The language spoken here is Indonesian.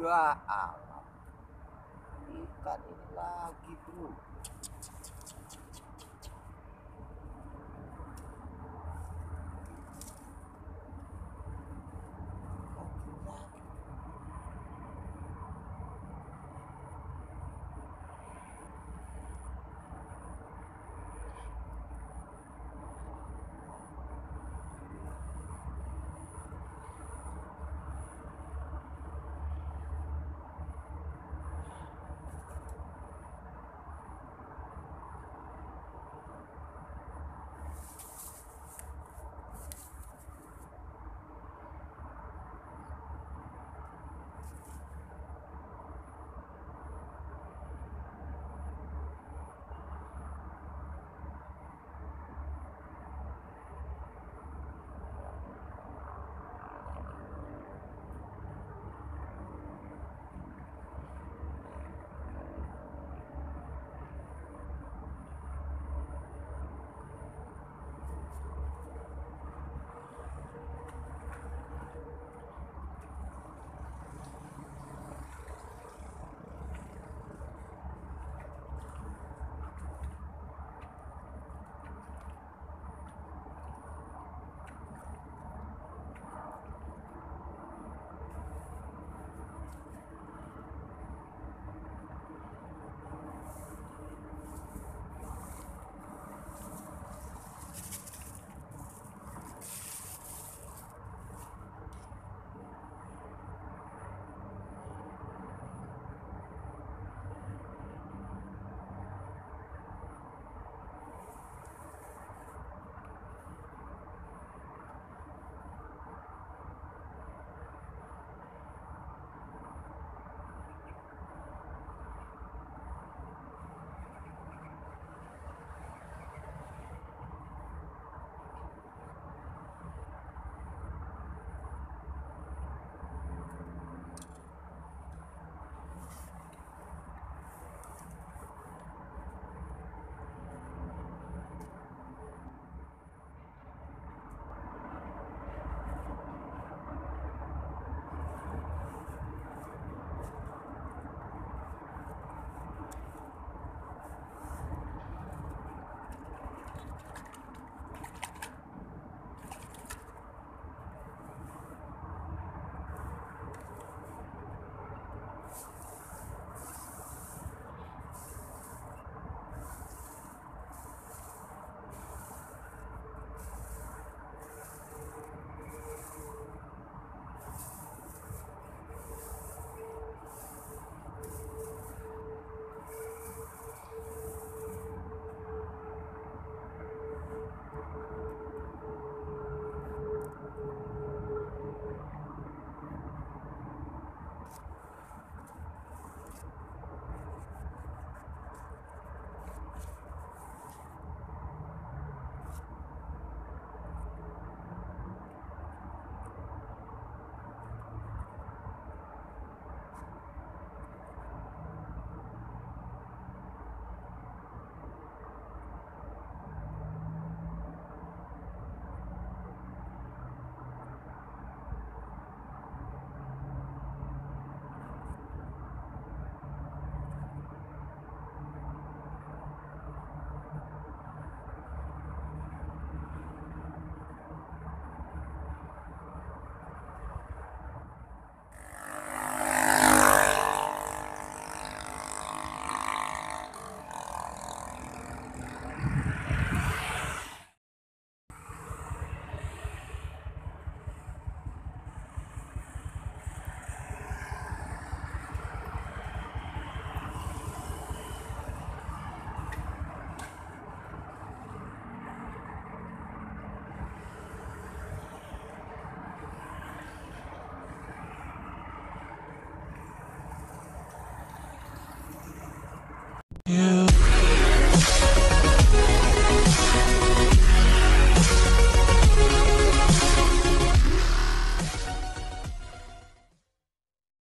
Ya Allah, Ikan ini lagi bro.